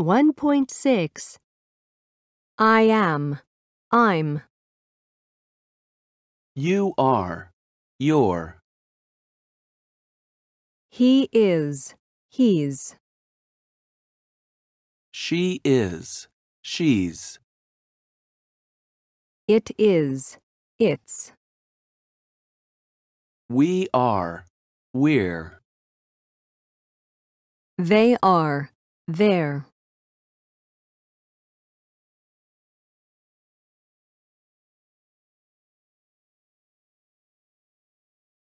1.6 I am, I'm, You are. Your. he is, he's, She is. She's. it is, it's, We are. We're. they are, they're.